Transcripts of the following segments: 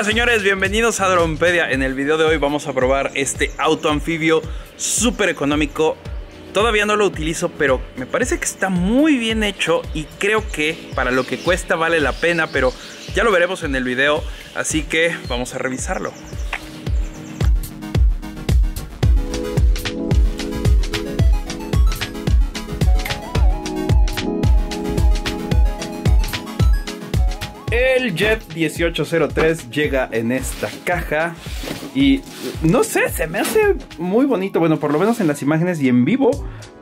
señores, bienvenidos a Drompedia. En el video de hoy vamos a probar este auto anfibio súper económico. Todavía no lo utilizo, pero me parece que está muy bien hecho y creo que para lo que cuesta vale la pena, pero ya lo veremos en el video, así que vamos a revisarlo. Jet 1803 llega en esta caja y no sé, se me hace muy bonito, bueno, por lo menos en las imágenes y en vivo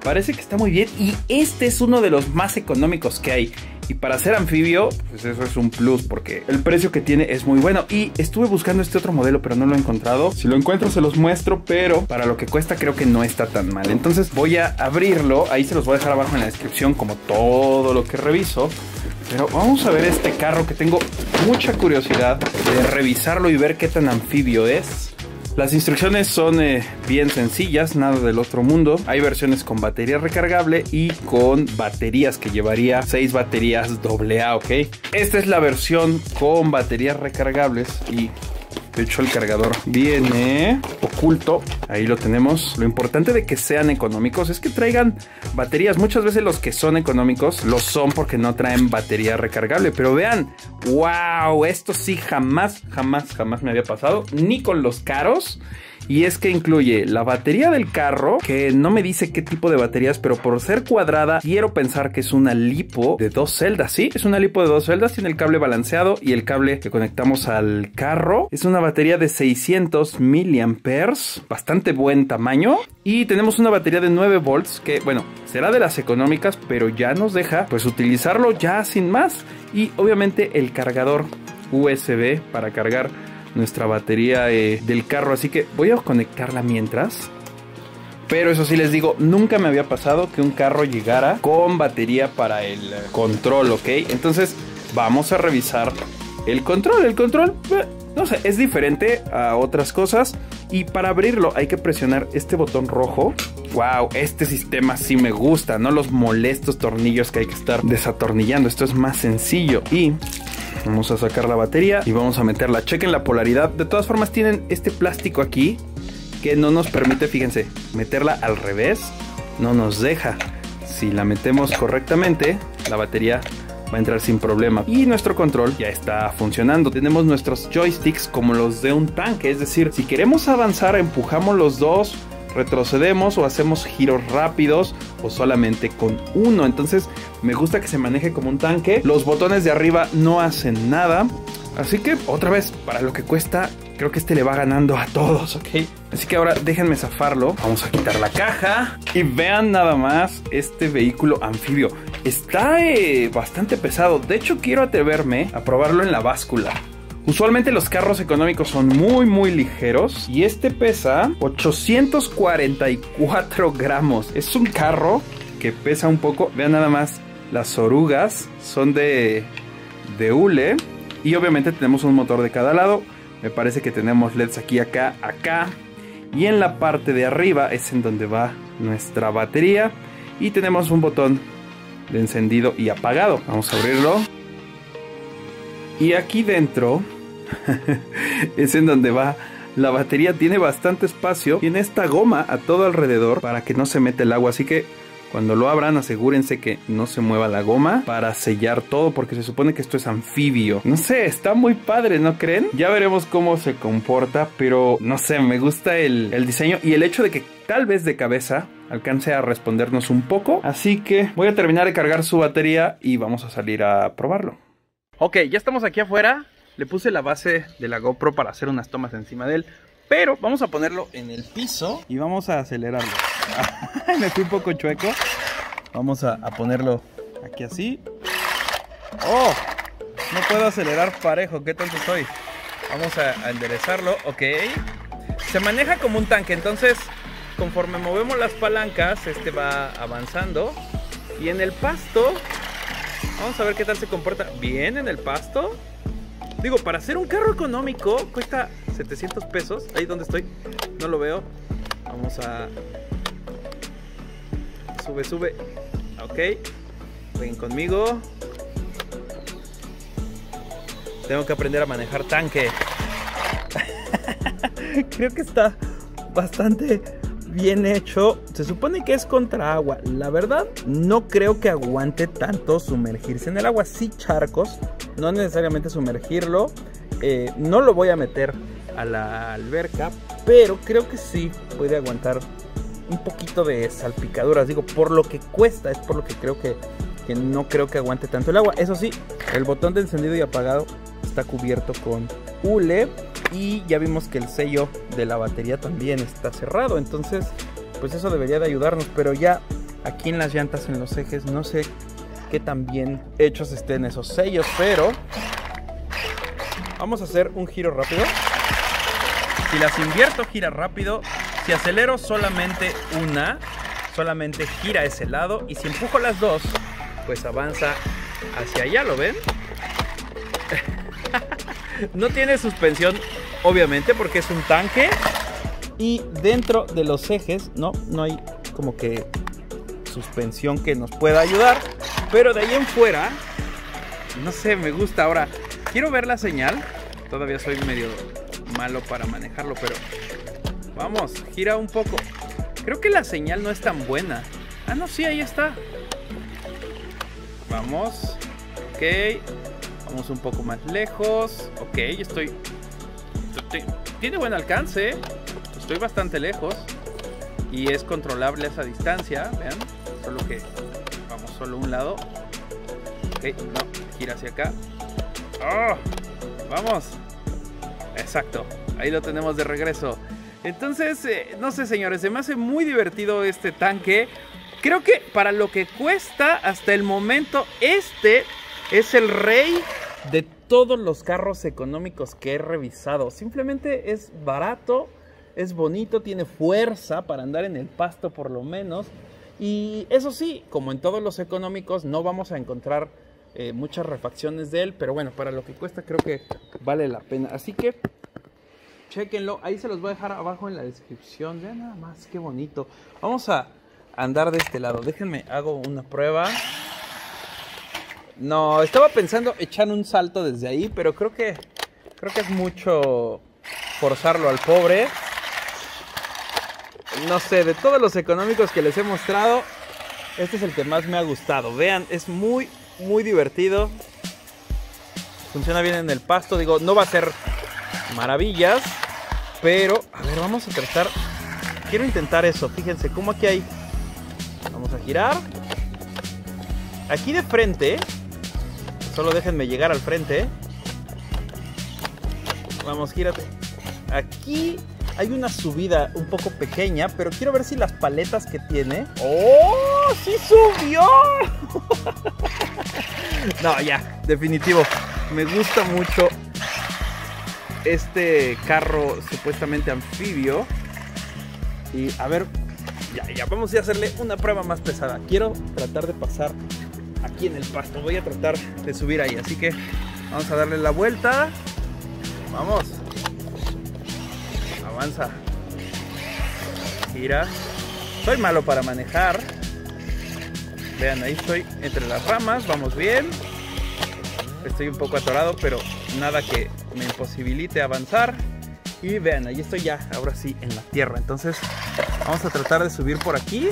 parece que está muy bien y este es uno de los más económicos que hay. Y para ser anfibio, pues eso es un plus porque el precio que tiene es muy bueno. Y estuve buscando este otro modelo, pero no lo he encontrado. Si lo encuentro se los muestro, pero para lo que cuesta creo que no está tan mal. Entonces voy a abrirlo. Ahí se los voy a dejar abajo en la descripción como todo lo que reviso. Pero vamos a ver este carro que tengo mucha curiosidad de revisarlo y ver qué tan anfibio es. Las instrucciones son eh, bien sencillas, nada del otro mundo. Hay versiones con batería recargable y con baterías que llevaría 6 baterías AA, ¿ok? Esta es la versión con baterías recargables y de hecho, el cargador viene oculto. Ahí lo tenemos. Lo importante de que sean económicos es que traigan baterías. Muchas veces los que son económicos lo son porque no traen batería recargable. Pero vean, wow, esto sí jamás, jamás, jamás me había pasado. Ni con los caros. Y es que incluye la batería del carro, que no me dice qué tipo de baterías, pero por ser cuadrada, quiero pensar que es una lipo de dos celdas. Sí, es una lipo de dos celdas, tiene el cable balanceado y el cable que conectamos al carro. Es una batería de 600 miliamperes, bastante buen tamaño. Y tenemos una batería de 9 volts, que bueno, será de las económicas, pero ya nos deja pues utilizarlo ya sin más. Y obviamente el cargador USB para cargar nuestra batería eh, del carro. Así que voy a conectarla mientras. Pero eso sí les digo, nunca me había pasado que un carro llegara con batería para el control, ¿ok? Entonces vamos a revisar el control. El control, eh, no sé, es diferente a otras cosas. Y para abrirlo hay que presionar este botón rojo. Wow, este sistema sí me gusta, no los molestos tornillos que hay que estar desatornillando. Esto es más sencillo. Y Vamos a sacar la batería y vamos a meterla. Chequen la polaridad. De todas formas tienen este plástico aquí que no nos permite, fíjense, meterla al revés. No nos deja. Si la metemos correctamente, la batería va a entrar sin problema. Y nuestro control ya está funcionando. Tenemos nuestros joysticks como los de un tanque. Es decir, si queremos avanzar, empujamos los dos retrocedemos o hacemos giros rápidos o solamente con uno. Entonces me gusta que se maneje como un tanque. Los botones de arriba no hacen nada. Así que otra vez, para lo que cuesta, creo que este le va ganando a todos, ¿ok? Así que ahora déjenme zafarlo. Vamos a quitar la caja. Y vean nada más este vehículo anfibio. Está eh, bastante pesado. De hecho, quiero atreverme a probarlo en la báscula. Usualmente los carros económicos son muy muy ligeros y este pesa 844 gramos. Es un carro que pesa un poco. Vean nada más, las orugas son de, de hule y obviamente tenemos un motor de cada lado. Me parece que tenemos LEDs aquí, acá, acá. Y en la parte de arriba es en donde va nuestra batería. Y tenemos un botón de encendido y apagado. Vamos a abrirlo. Y aquí dentro es en donde va la batería. Tiene bastante espacio. Tiene esta goma a todo alrededor para que no se mete el agua. Así que cuando lo abran, asegúrense que no se mueva la goma para sellar todo, porque se supone que esto es anfibio. No sé, está muy padre, ¿no creen? Ya veremos cómo se comporta, pero no sé, me gusta el, el diseño y el hecho de que tal vez de cabeza alcance a respondernos un poco. Así que voy a terminar de cargar su batería y vamos a salir a probarlo. Ok, ya estamos aquí afuera. Le puse la base de la GoPro para hacer unas tomas encima de él. Pero vamos a ponerlo en el piso y vamos a acelerarlo. Me fui un poco chueco. Vamos a, ponerlo aquí así. ¡Oh! No puedo acelerar parejo. ¿Qué tanto soy? Vamos a, a enderezarlo. Ok. Se maneja como un tanque. Entonces, conforme movemos las palancas, este va avanzando. Y en el pasto Vamos a ver qué tal se comporta. Bien en el pasto. Digo, para hacer un carro económico cuesta 700 pesos. Ahí donde estoy. No lo veo. Vamos a... Sube, sube. Ok. Ven conmigo. Tengo que aprender a manejar tanque. creo que está bastante bien hecho. Se supone que es contra agua. La verdad, no creo que aguante tanto sumergirse en el agua. Sí charcos, no necesariamente sumergirlo. Eh, no lo voy a meter a la alberca, pero creo que sí puede aguantar un poquito de salpicaduras. Digo, por lo que cuesta, es por lo que creo que, que no creo que aguante tanto el agua. Eso sí, el botón de encendido y apagado está cubierto con hule y ya vimos que el sello de la batería también está cerrado. Entonces, pues eso debería de ayudarnos, pero ya aquí en las llantas, en los ejes, no sé qué tan bien hechos estén esos sellos, pero vamos a hacer un giro rápido. Si las invierto, gira rápido. Si acelero solamente una, solamente gira ese lado. Y si empujo las dos, pues avanza hacia allá, ¿lo ven? no tiene suspensión, obviamente, porque es un tanque. Y dentro de los ejes, no, no hay como que suspensión que nos pueda ayudar. Pero de ahí en fuera, no sé, me gusta. Ahora, quiero ver la señal. Todavía soy medio malo para manejarlo, pero vamos, gira un poco. Creo que la señal no es tan buena. Ah, no, sí, ahí está. Vamos. Ok. Vamos un poco más lejos. Ok, estoy, estoy... Tiene buen alcance. Estoy bastante lejos. Y es controlable esa distancia. Vean. Solo que vamos solo un lado. Ok, no. Gira hacia acá. ¡Oh! Vamos. Exacto. Ahí lo tenemos de regreso. Entonces, eh, no sé señores, se me hace muy divertido este tanque. Creo que para lo que cuesta hasta el momento, este es el rey de todos los carros económicos que he revisado. Simplemente es barato, es bonito, tiene fuerza para andar en el pasto por lo menos. Y eso sí, como en todos los económicos, no vamos a encontrar eh, muchas refacciones de él, pero bueno, para lo que cuesta creo que vale la pena. Así que chequenlo, ahí se los voy a dejar abajo en la descripción. Vean nada más, qué bonito. Vamos a andar de este lado. Déjenme, hago una prueba. No, estaba pensando echar un salto desde ahí, pero creo que creo que es mucho forzarlo al pobre. No sé, de todos los económicos que les he mostrado, este es el que más me ha gustado. Vean, es muy muy divertido. Funciona bien en el pasto, digo, no va a ser maravillas, pero a ver, vamos a tratar Quiero intentar eso, fíjense cómo aquí hay Vamos a girar. Aquí de frente Solo déjenme llegar al frente. Vamos, gírate. Aquí hay una subida un poco pequeña, pero quiero ver si las paletas que tiene. ¡Oh! ¡Sí subió! no, ya, definitivo. Me gusta mucho este carro supuestamente anfibio. Y a ver, ya, ya, vamos a hacerle una prueba más pesada. Quiero tratar de pasar aquí en el pasto. Voy a tratar de subir ahí. Así que vamos a darle la vuelta. Vamos. Avanza. Gira. Soy malo para manejar. Vean, ahí estoy entre las ramas. Vamos bien. Estoy un poco atorado, pero nada que me imposibilite avanzar. Y vean, ahí estoy ya, ahora sí, en la tierra. Entonces, vamos a tratar de subir por aquí.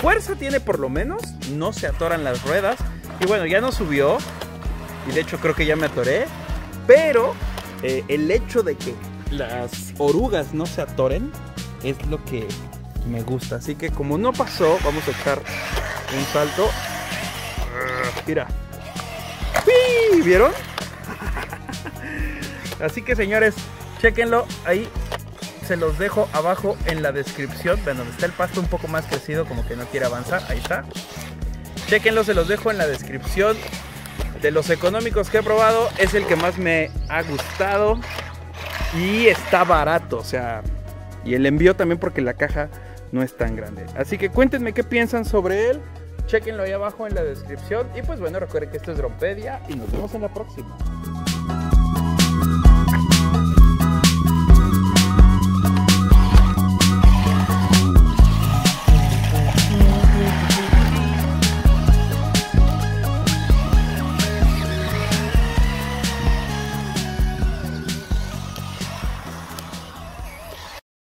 Fuerza tiene por lo menos, no se atoran las ruedas. Y bueno, ya no subió. Y de hecho creo que ya me atoré. Pero eh, el hecho de que las orugas no se atoren es lo que me gusta. Así que como no pasó, vamos a echar un salto. Mira. ¿Vieron? Así que señores, chequenlo ahí se los dejo abajo en la descripción. Ven donde está el pasto un poco más crecido, como que no quiere avanzar. Ahí está. Chequenlo, se los dejo en la descripción. De los económicos que he probado, es el que más me ha gustado. Y está barato, o sea. Y el envío también porque la caja no es tan grande. Así que cuéntenme qué piensan sobre él. Chequenlo ahí abajo en la descripción. Y pues bueno, recuerden que esto es Drompedia y nos vemos en la próxima.